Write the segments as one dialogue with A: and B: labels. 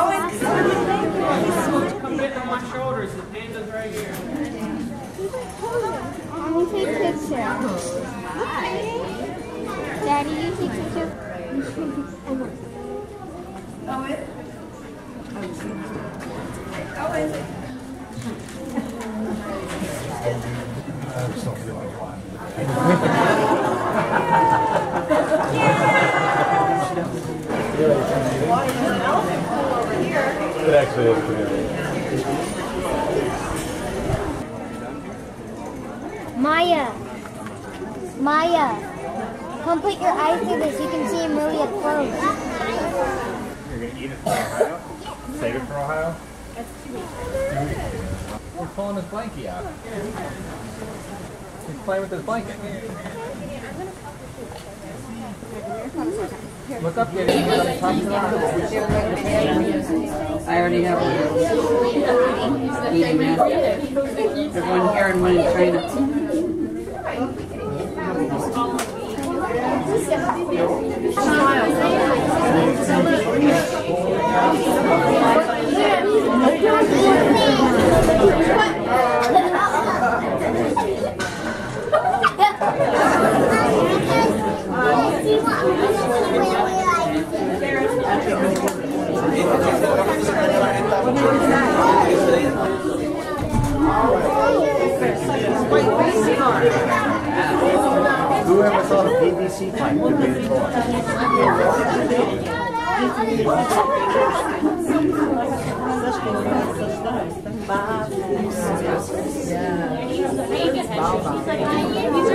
A: Oh,
B: Come in on my shoulders, the panda's right here.
C: Let me take a picture. Daddy, you take a picture.
A: Oh, it actually is pretty.
C: Maya. Maya. Come put your eyes through this. You can see him really up close.
A: You're gonna eat it for Ohio? Save it for Ohio?
D: We're pulling his blankie out. He's playing with his blanket. Look up, up,
E: I already have one. Eating that. One here and one in China.
A: Whoever saw the PVC pipe would be.
F: These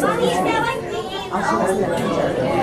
F: Mommy, is that like the